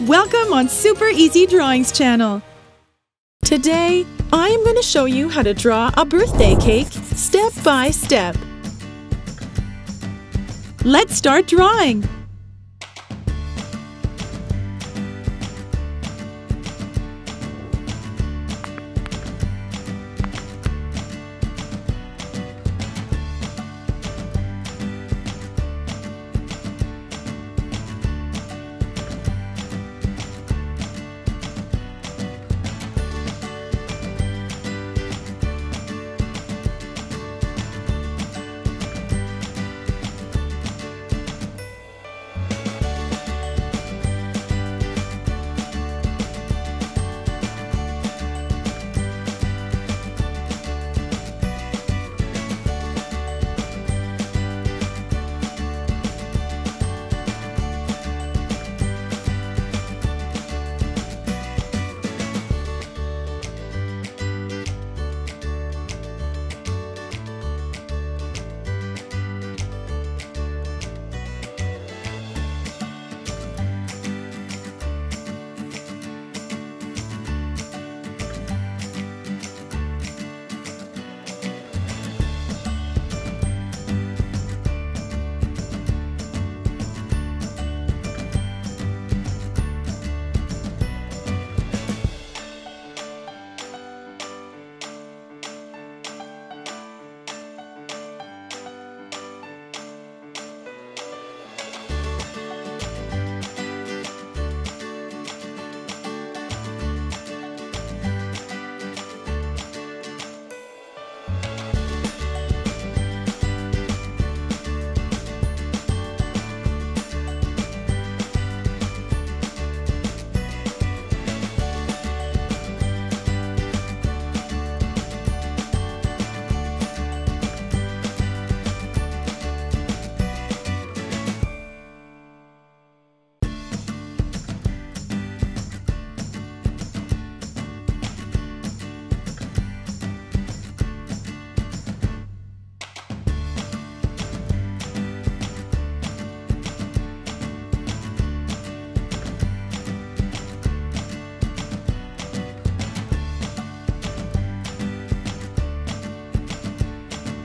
Welcome on Super Easy Drawings channel. Today, I am going to show you how to draw a birthday cake step by step. Let's start drawing.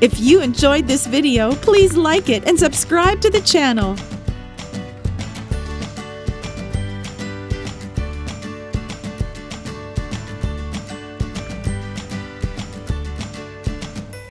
If you enjoyed this video, please like it and subscribe to the channel.